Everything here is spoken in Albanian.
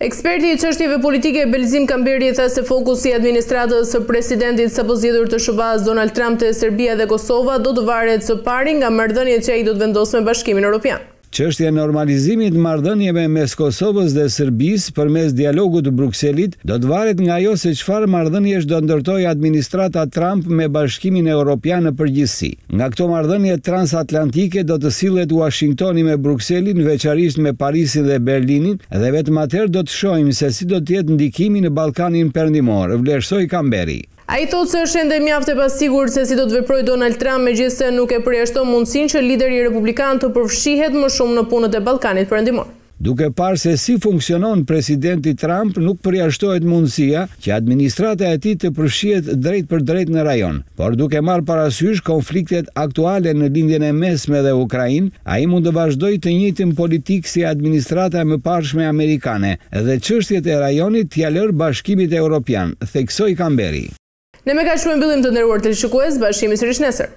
Eksperti i çështjeve politike Belzim Kamberi tha se fokusi i administratës së presidentit të sapozgjedhur të SHBA-së Donald Trump te Serbia dhe Kosova do të varet së pari nga marrëdhëniet që ai do të vendosë me Bashkimin Europian. Çështja e normalizimit të marrëdhënieve mes Kosovës dhe Serbisë përmes dialogut të Brukselit do të varet nga ajo se çfarë marrëdhëniesh do ndërtojë administrata Trump me Bashkimin Europian në përgjithësi. Nga këto marrëdhënie transatlantike do të sillet Uashingtoni me Brukselin, veçarisht me Parisin dhe Berlinin, dhe vetëm atëherë do të shohim se si do të jetë ndikimi në Ballkanin Perëndimor, vlerësoi Kamberi. Ai thotë se është ende mjaft e pasigurt se si do të veprojë Donald Trump, megjithëse nuk e përjashton mundësinë që lideri republikan të përfshihet më shumë në punët e Ballkanit Perëndimor. Duke parë se si funksionon Presidenti Trump nuk përjashtohet mundësia që administrata e tij të përfshihet drejtpërdrejt në rajon. Por duke marrë parasysh konfliktet aktuale në Lindjen e Mesme dhe Ukrainë, ai mund të vazhdojë të njëjtën politikë si administrata e mëparshme amerikane dhe çështjet e rajonit t'ia lërë Bashkimit Europian, theksoi Kamberi. Ne me kaq e mbyllim të nderuar teleshikues, bashkë jemi sërish nesër.